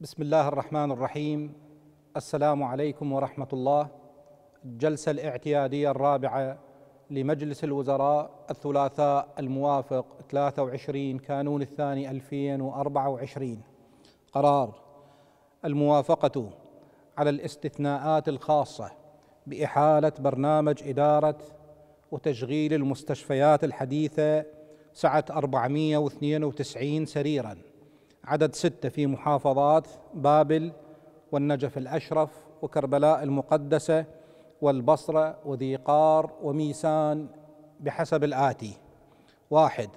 بسم الله الرحمن الرحيم السلام عليكم ورحمه الله الجلسه الاعتياديه الرابعه لمجلس الوزراء الثلاثاء الموافق 23 كانون الثاني 2024 قرار الموافقه على الاستثناءات الخاصه باحاله برنامج اداره وتشغيل المستشفيات الحديثه سعه 492 سريرا عدد ستة في محافظات بابل والنجف الأشرف وكربلاء المقدسة والبصرة وذي قار وميسان بحسب الآتي. واحد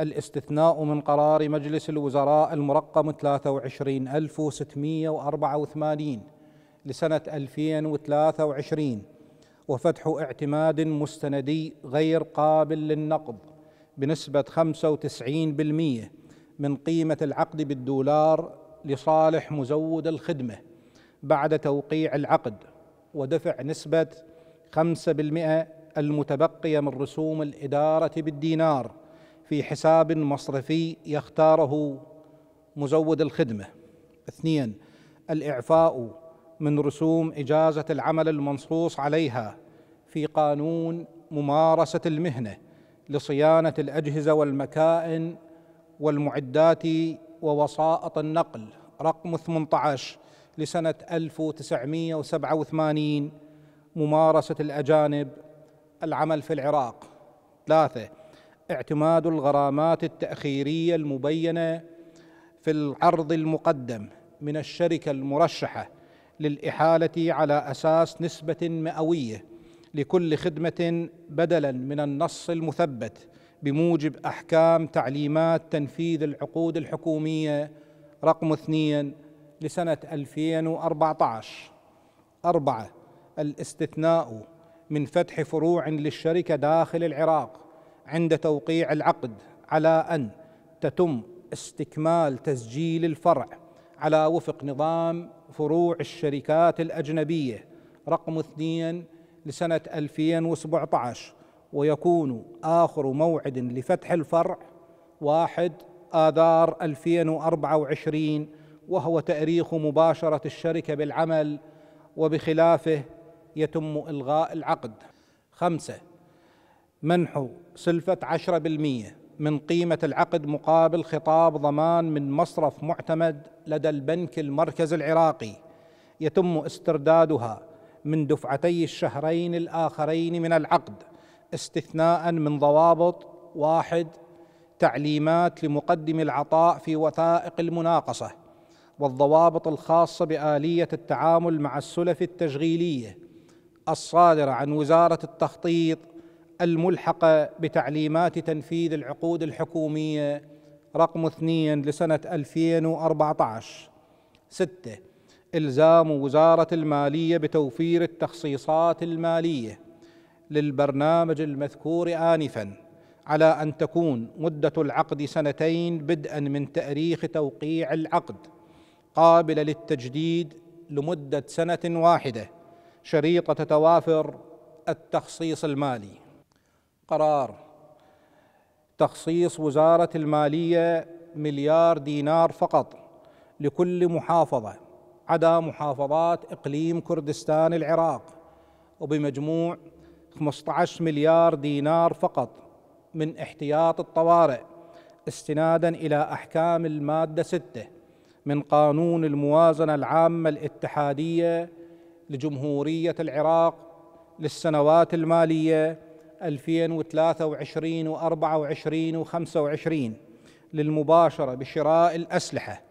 الاستثناء من قرار مجلس الوزراء المرقم 23684 لسنة 2023 وفتح اعتماد مستندي غير قابل للنقض بنسبة 95% من قيمة العقد بالدولار لصالح مزود الخدمة بعد توقيع العقد ودفع نسبة خمسة بالمئة المتبقية من رسوم الإدارة بالدينار في حساب مصرفي يختاره مزود الخدمة. اثنين الإعفاء من رسوم إجازة العمل المنصوص عليها في قانون ممارسة المهنة لصيانة الأجهزة والمكائن والمعدات ووسائط النقل. رقم 18 لسنة 1987 ممارسة الأجانب العمل في العراق. ثلاثة اعتماد الغرامات التأخيرية المبينة في العرض المقدم من الشركة المرشحة للإحالة على أساس نسبة مئوية لكل خدمة بدلا من النص المثبت. بموجب أحكام تعليمات تنفيذ العقود الحكومية. رقم اثنين لسنة 2014 أربعة الاستثناء من فتح فروع للشركة داخل العراق عند توقيع العقد على أن تتم استكمال تسجيل الفرع على وفق نظام فروع الشركات الأجنبية. رقم اثنين لسنة 2017 ويكون آخر موعد لفتح الفرع واحد آذار 2024 وهو تأريخ مباشرة الشركة بالعمل وبخلافه يتم إلغاء العقد. خمسة منح سلفة عشرة بالمية من قيمة العقد مقابل خطاب ضمان من مصرف معتمد لدى البنك المركزي العراقي. يتم استردادها من دفعتي الشهرين الآخرين من العقد استثناء من ضوابط واحد تعليمات لمقدم العطاء في وثائق المناقصة والضوابط الخاصة بآلية التعامل مع السلف التشغيلية الصادرة عن وزارة التخطيط الملحقة بتعليمات تنفيذ العقود الحكومية رقم اثنين لسنة 2014 ستة إلزام وزارة المالية بتوفير التخصيصات المالية. للبرنامج المذكور انفا على أن تكون مدة العقد سنتين بدءا من تأريخ توقيع العقد قابلة للتجديد لمدة سنة واحدة شريطة توافر التخصيص المالي. قرار تخصيص وزارة المالية مليار دينار فقط لكل محافظة عدا محافظات إقليم كردستان العراق. وبمجموع 15 مليار دينار فقط من احتياط الطوارئ استنادا إلى أحكام المادة ستة من قانون الموازنة العامة الاتحادية لجمهورية العراق للسنوات المالية 2023 و24 و25 للمباشرة بشراء الأسلحة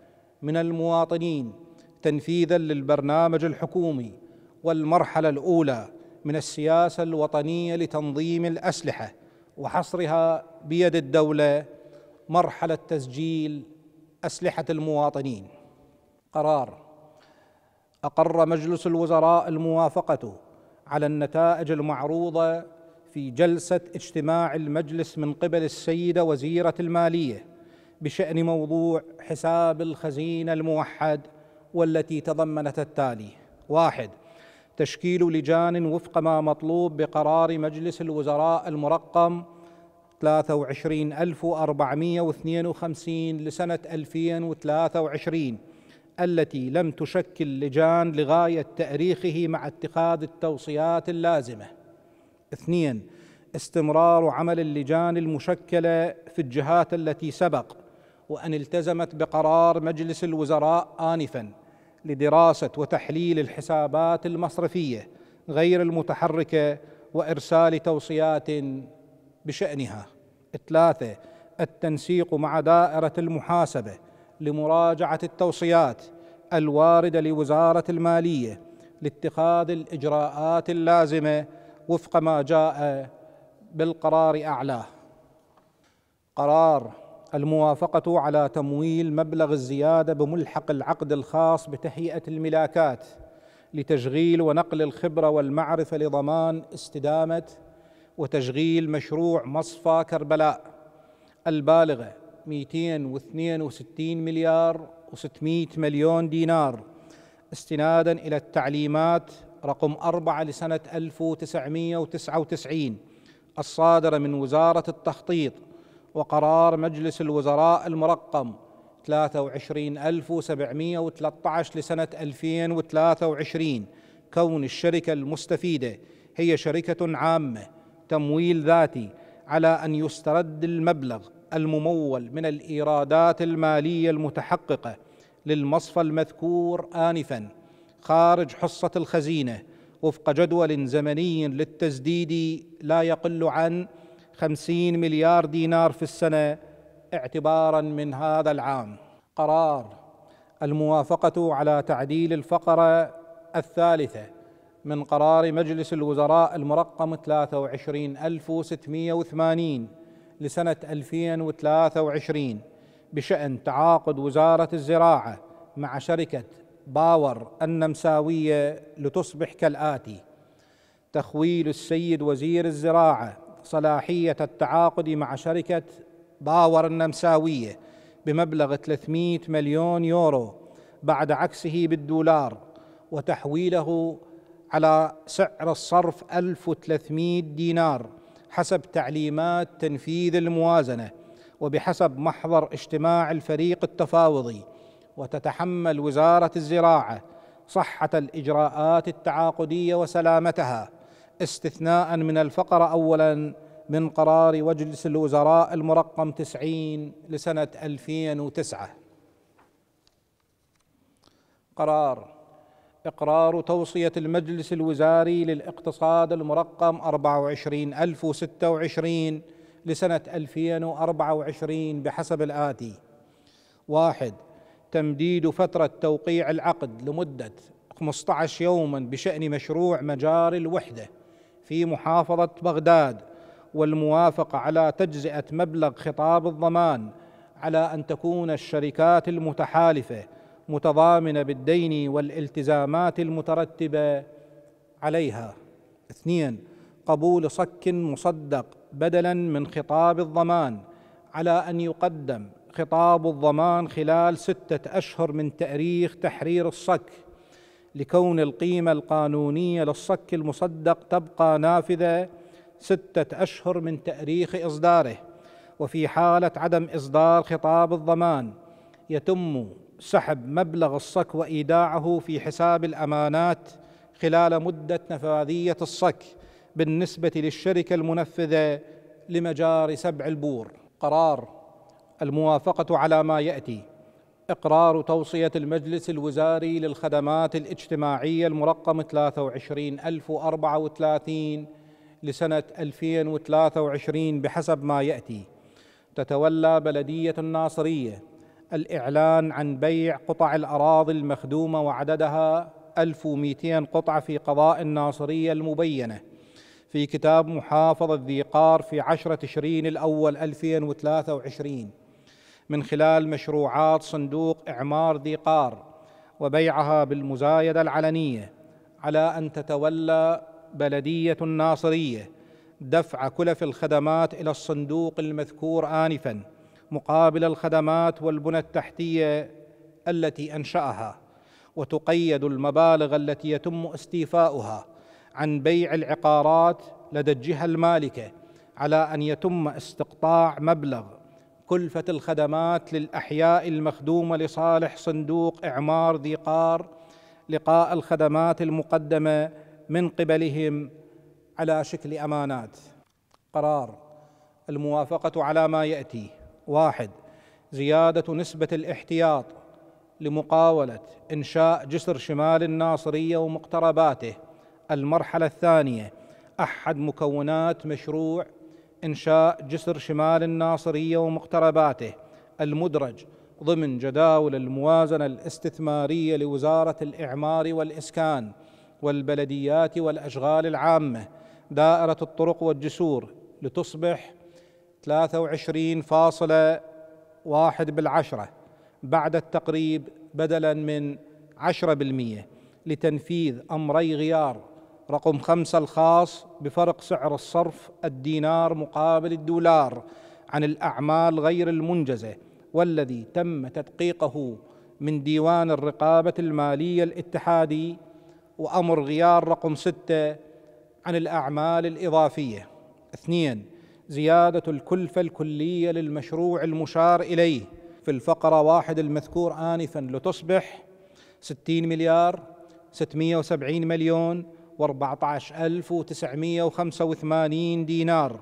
من المواطنين تنفيذا للبرنامج الحكومي والمرحلة الأولى من السياسة الوطنية لتنظيم الأسلحة وحصرها بيد الدولة مرحلة تسجيل أسلحة المواطنين. قرار أقر مجلس الوزراء الموافقة على النتائج المعروضة في جلسة اجتماع المجلس من قبل السيدة وزيرة المالية بشأن موضوع حساب الخزينة الموحد والتي تضمنت التالي واحد تشكيل لجان وفق ما مطلوب بقرار مجلس الوزراء المرقم 23452 لسنة 2023 التي لم تشكل لجان لغاية تأريخه مع اتخاذ التوصيات اللازمة. اثنين استمرار عمل اللجان المشكلة في الجهات التي سبق وأن التزمت بقرار مجلس الوزراء انفا. لدراسة وتحليل الحسابات المصرفية غير المتحركة وإرسال توصيات بشأنها. ثلاثة التنسيق مع دائرة المحاسبة لمراجعة التوصيات الواردة لوزارة المالية لاتخاذ الإجراءات اللازمة وفق ما جاء بالقرار أعلاه. قرار الموافقة على تمويل مبلغ الزيادة بملحق العقد الخاص بتهيئة الملاكات لتشغيل ونقل الخبرة والمعرفة لضمان استدامة وتشغيل مشروع مصفى كربلاء البالغة 262 مليار و600 مليون دينار. استنادا إلى التعليمات رقم أربعة لسنة 1999 الصادرة من وزارة التخطيط وقرار مجلس الوزراء المرقم 23713 لسنة 2023 كون الشركة المستفيدة هي شركة عامة تمويل ذاتي على أن يسترد المبلغ الممول من الإيرادات المالية المتحققة للمصفى المذكور آنفا خارج حصة الخزينة وفق جدول زمني للتسديد لا يقل عن خمسين مليار دينار في السنة اعتبارا من هذا العام. قرار الموافقة على تعديل الفقرة الثالثة من قرار مجلس الوزراء المرقم 23680 لسنة 2023 بشأن تعاقد وزارة الزراعة مع شركة باور النمساوية لتصبح كالآتي. تخويل السيد وزير الزراعة صلاحية التعاقد مع شركة باور النمساوية بمبلغ 300 مليون يورو بعد عكسه بالدولار وتحويله على سعر الصرف 1300 دينار حسب تعليمات تنفيذ الموازنة وبحسب محضر اجتماع الفريق التفاوضي وتتحمل وزارة الزراعة صحة الإجراءات التعاقدية وسلامتها. استثناء من الفقرة اولا من قرار مجلس الوزراء المرقم 90 لسنة 2009 قرار إقرار توصية المجلس الوزاري للإقتصاد المرقم 24026 لسنة 2024 بحسب الآتي. واحد تمديد فترة توقيع العقد لمدة 15 يوما بشأن مشروع مجاري الوحدة. في محافظة بغداد والموافقة على تجزئة مبلغ خطاب الضمان على أن تكون الشركات المتحالفة متضامنة بالدين والالتزامات المترتبة عليها. اثنين قبول صك مصدق بدلا من خطاب الضمان على أن يقدم خطاب الضمان خلال ستة أشهر من تأريخ تحرير الصك. لكون القيمة القانونية للصك المصدق تبقى نافذة ستة أشهر من تأريخ إصداره وفي حالة عدم إصدار خطاب الضمان يتم سحب مبلغ الصك وإيداعه في حساب الأمانات خلال مدة نفاذية الصك بالنسبة للشركة المنفذة لمجاري سبع البور. قرار الموافقة على ما يأتي. إقرار توصية المجلس الوزاري للخدمات الاجتماعية المرقم 23034 لسنة 2023 بحسب ما يأتي. تتولى بلدية الناصرية الإعلان عن بيع قطع الأراضي المخدومة وعددها 1200 قطعة في قضاء الناصرية المبينة. في كتاب محافظة ذي قار في عشرة تشرين الأول 2023 من خلال مشروعات صندوق إعمار ذي قار وبيعها بالمزايدة العلنية على أن تتولى بلدية الناصرية دفع كلف الخدمات إلى الصندوق المذكور آنفا مقابل الخدمات والبنى التحتية التي أنشأها وتقيد المبالغ التي يتم استيفاؤها عن بيع العقارات لدى الجهة المالكة على أن يتم استقطاع مبلغ كلفة الخدمات للأحياء المخدومة لصالح صندوق إعمار ذي قار لقاء الخدمات المقدمة من قبلهم على شكل أمانات. قرار الموافقة على ما يأتي. واحد زيادة نسبة الاحتياط لمقاولة إنشاء جسر شمال الناصرية ومقترباته. المرحلة الثانية أحد مكونات مشروع إنشاء جسر شمال الناصرية ومقترباته المدرج ضمن جداول الموازنة الاستثمارية لوزارة الإعمار والإسكان والبلديات والأشغال العامة دائرة الطرق والجسور لتصبح 23.1 بالعشرة بعد التقريب بدلا من 10% لتنفيذ أمري غيار رقم خمسة الخاص بفرق سعر الصرف الدينار مقابل الدولار عن الأعمال غير المنجزة والذي تم تدقيقه من ديوان الرقابة المالية الاتحادي وأمر غيار رقم ستة عن الأعمال الإضافية. اثنين زيادة الكلفة الكلية للمشروع المشار إليه في الفقرة واحد المذكور آنفا لتصبح ستين مليار ستمائة وسبعين مليون واربعة عشر ألف وتسعمائة وخمسة وثمانين دينار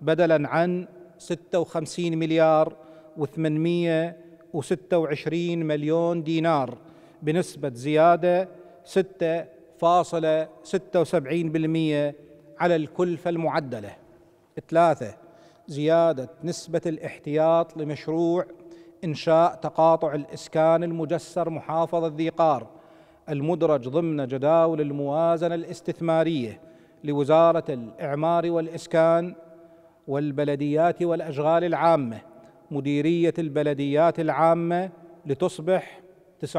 بدلا عن ستة وخمسين مليار وثمانمائة وستة وعشرين مليون دينار بنسبة زيادة ستة فاصلة ستة وسبعين بالمئة على الكلفة المعدلة. ثلاثة زيادة نسبة الاحتياط لمشروع إنشاء تقاطع الإسكان المجسر محافظة ذي قار. المدرج ضمن جداول الموازنة الاستثمارية لوزارة الإعمار والإسكان والبلديات والأشغال العامة مديرية البلديات العامة لتصبح 19.8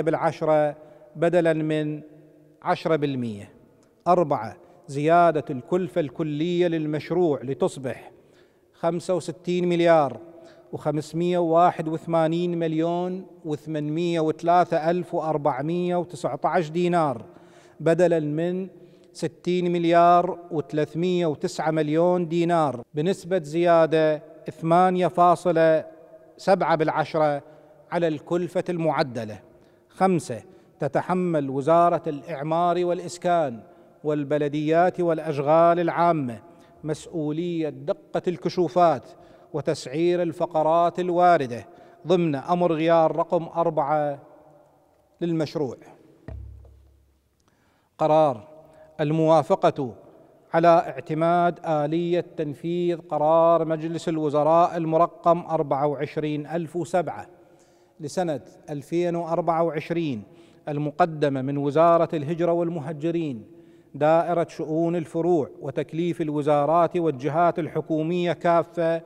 بالعشرة بدلا من 10% أربعة زيادة الكلفة الكلية للمشروع لتصبح 65 مليار و581 مليون و803 ألف و419 دينار بدلا من 60 مليار و309 مليون دينار بنسبة زيادة 8.7 بالعشرة على الكلفة المعدلة. خمسة تتحمل وزارة الإعمار والإسكان والبلديات والأشغال العامة مسؤولية دقة الكشوفات وتسعير الفقرات الواردة ضمن أمر غيار رقم أربعة للمشروع. قرار الموافقة على اعتماد آلية تنفيذ قرار مجلس الوزراء المرقم 24007 لسنة 2024 المقدمة من وزارة الهجرة والمهجرين دائرة شؤون الفروع وتكليف الوزارات والجهات الحكومية كافة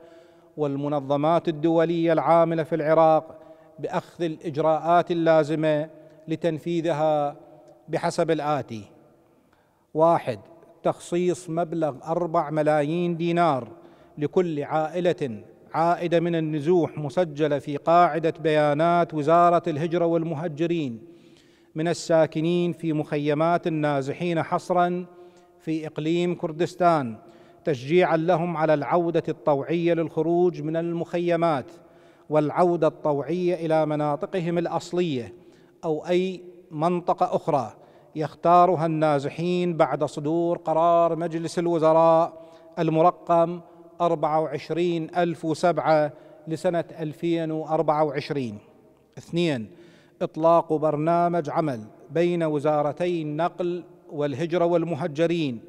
والمنظمات الدولية العاملة في العراق بأخذ الإجراءات اللازمة لتنفيذها بحسب الآتي. واحد تخصيص مبلغ أربع ملايين دينار لكل عائلة عائدة من النزوح مسجلة في قاعدة بيانات وزارة الهجرة والمهجرين من الساكنين في مخيمات النازحين حصرا في إقليم كردستان. تشجيعا لهم على العودة الطوعية للخروج من المخيمات والعودة الطوعية إلى مناطقهم الأصلية أو أي منطقة أخرى يختارها النازحين بعد صدور قرار مجلس الوزراء المرقم 24007 لسنة 2024 اثنين إطلاق برنامج عمل بين وزارتي النقل والهجرة والمهجرين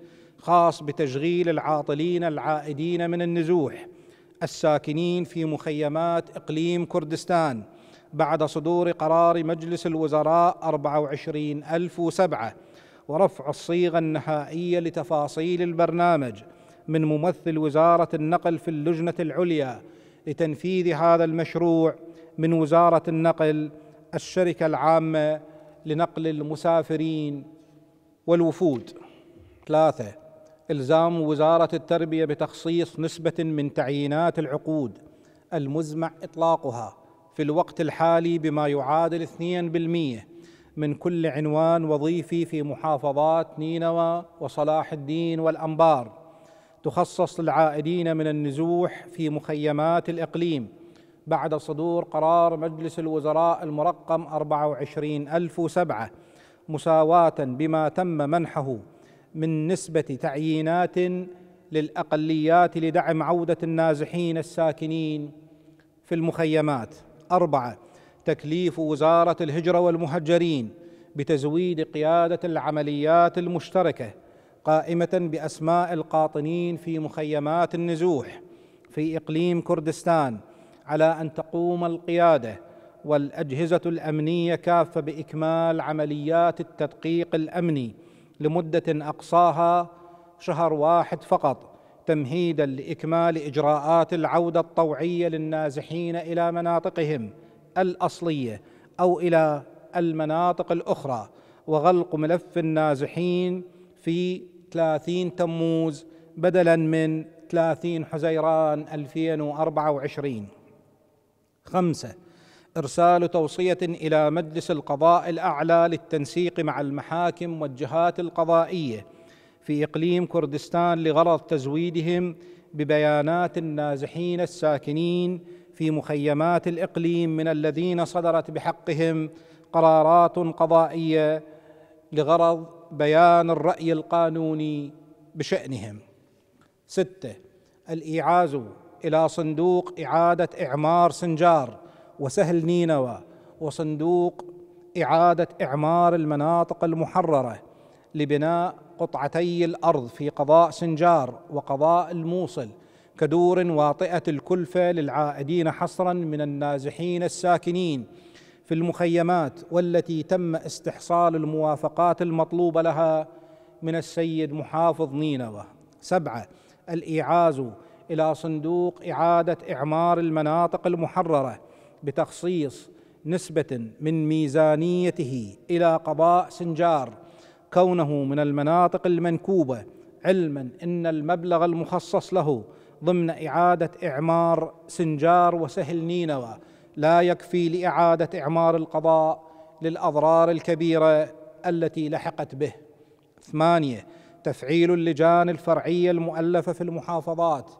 خاص بتشغيل العاطلين العائدين من النزوح الساكنين في مخيمات إقليم كردستان بعد صدور قرار مجلس الوزراء 24007 ورفع الصيغة النهائية لتفاصيل البرنامج من ممثل وزارة النقل في اللجنة العليا لتنفيذ هذا المشروع من وزارة النقل الشركة العامة لنقل المسافرين والوفود. ثلاثة إلزام وزارة التربية بتخصيص نسبة من تعيينات العقود المزمع إطلاقها في الوقت الحالي بما يعادل 2% من كل عنوان وظيفي في محافظات نينوى وصلاح الدين والأنبار. تخصص للعائدين من النزوح في مخيمات الإقليم بعد صدور قرار مجلس الوزراء المرقم 24007 مساواة بما تم منحه. من نسبة تعيينات للأقليات لدعم عودة النازحين الساكنين في المخيمات. أربعة تكليف وزارة الهجرة والمهجرين بتزويد قيادة العمليات المشتركة قائمة بأسماء القاطنين في مخيمات النزوح في إقليم كردستان على أن تقوم القيادة والأجهزة الأمنية كافة بإكمال عمليات التدقيق الأمني. لمدة أقصاها شهر واحد فقط تمهيدا لإكمال إجراءات العودة الطوعية للنازحين إلى مناطقهم الأصلية أو إلى المناطق الأخرى وغلق ملف النازحين في 30 تموز بدلا من 30 حزيران 2024 خمسة إرسال توصية إلى مجلس القضاء الأعلى للتنسيق مع المحاكم والجهات القضائية في إقليم كردستان لغرض تزويدهم ببيانات النازحين الساكنين في مخيمات الإقليم من الذين صدرت بحقهم قرارات قضائية لغرض بيان الرأي القانوني بشأنهم. ستة الإيعاز إلى صندوق إعادة إعمار سنجار وسهل نينوى وصندوق إعادة إعمار المناطق المحررة لبناء قطعتي الأرض في قضاء سنجار وقضاء الموصل كدور واطئة الكلفة للعائدين حصرا من النازحين الساكنين في المخيمات والتي تم استحصال الموافقات المطلوبة لها من السيد محافظ نينوى سبعة الإيعاز إلى صندوق إعادة إعمار المناطق المحررة بتخصيص نسبة من ميزانيته إلى قضاء سنجار. كونه من المناطق المنكوبة علما إن المبلغ المخصص له ضمن إعادة إعمار سنجار وسهل نينوى لا يكفي لإعادة إعمار القضاء للأضرار الكبيرة التي لحقت به. ثمانية تفعيل اللجان الفرعية المؤلفة في المحافظات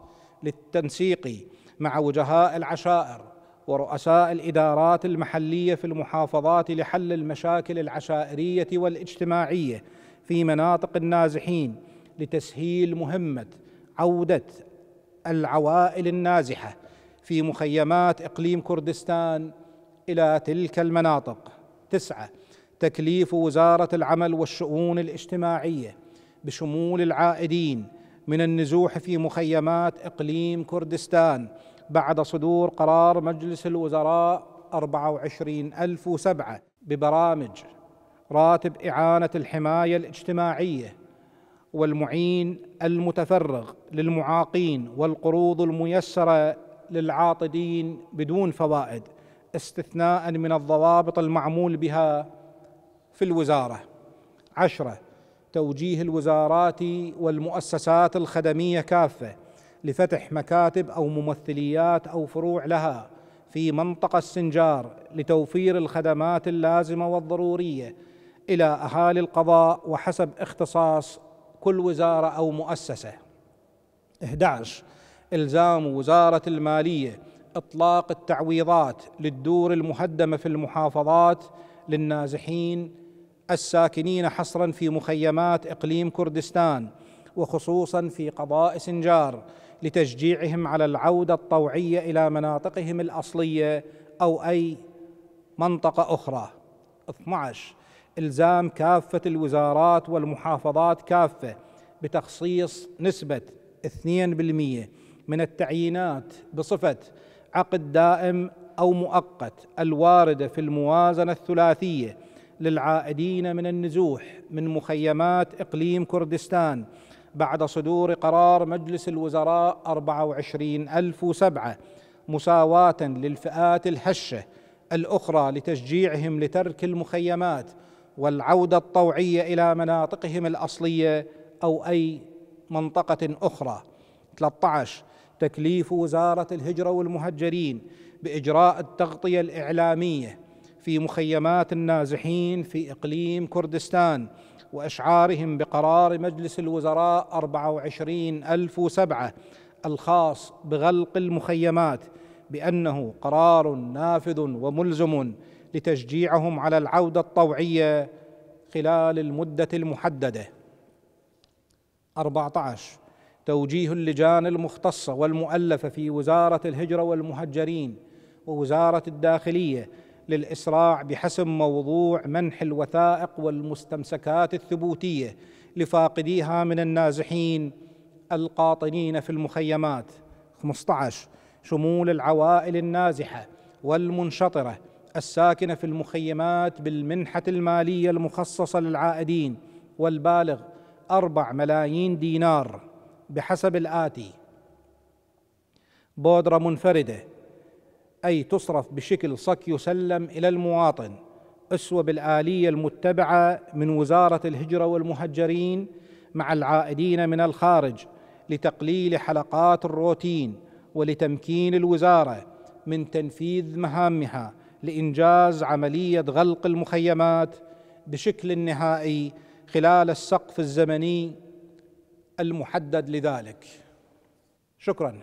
للتنسيق مع وجهاء العشائر. ورؤساء الإدارات المحلية في المحافظات لحل المشاكل العشائرية والاجتماعية في مناطق النازحين لتسهيل مهمة عودة العوائل النازحة في مخيمات إقليم كردستان إلى تلك المناطق. تسعة تكليف وزارة العمل والشؤون الاجتماعية بشمول العائدين من النزوح في مخيمات إقليم كردستان بعد صدور قرار مجلس الوزراء 24007 ببرامج راتب إعانة الحماية الاجتماعية والمعين المتفرغ للمعاقين والقروض الميسرة للعاطدين بدون فوائد استثناء من الضوابط المعمول بها في الوزارة. عشرة توجيه الوزارات والمؤسسات الخدمية كافة لفتح مكاتب أو ممثليات أو فروع لها في منطقة السنجار لتوفير الخدمات اللازمة والضرورية إلى أهالي القضاء وحسب اختصاص كل وزارة أو مؤسسة. 11 إلزام وزارة المالية إطلاق التعويضات للدور المهدمة في المحافظات للنازحين الساكنين حصرا في مخيمات إقليم كردستان وخصوصا في قضاء سنجار لتشجيعهم على العودة الطوعية إلى مناطقهم الأصلية أو أي منطقة أخرى. 12 إلزام كافة الوزارات والمحافظات كافة بتخصيص نسبة 2% من التعيينات بصفة عقد دائم أو مؤقت الواردة في الموازنة الثلاثية للعائدين من النزوح من مخيمات إقليم كردستان بعد صدور قرار مجلس الوزراء 24007 مساواة للفئات الهشة الأخرى لتشجيعهم لترك المخيمات والعودة الطوعية إلى مناطقهم الأصلية أو أي منطقة أخرى. 13 تكليف وزارة الهجرة والمهجرين بإجراء التغطية الإعلامية في مخيمات النازحين في إقليم كردستان. وإشعارهم بقرار مجلس الوزراء 24007 الخاص بغلق المخيمات بأنه قرار نافذ وملزم لتشجيعهم على العودة الطوعية خلال المدة المحددة. 14 توجيه اللجان المختصة والمؤلفة في وزارة الهجرة والمهجرين ووزارة الداخلية للإسراع بحسم موضوع منح الوثائق والمستمسكات الثبوتية لفاقديها من النازحين القاطنين في المخيمات. 15 شمول العوائل النازحة والمنشطرة الساكنة في المخيمات بالمنحة المالية المخصصة للعائدين. والبالغ أربع ملايين دينار بحسب الآتي. بودرة منفردة. أي تصرف بشكل صك يسلم إلى المواطن. أسوة بالآلية المتبعة من وزارة الهجرة والمهجرين مع العائدين من الخارج لتقليل حلقات الروتين ولتمكين الوزارة من تنفيذ مهامها لإنجاز عملية غلق المخيمات بشكل نهائي خلال السقف الزمني المحدد لذلك. شكرا.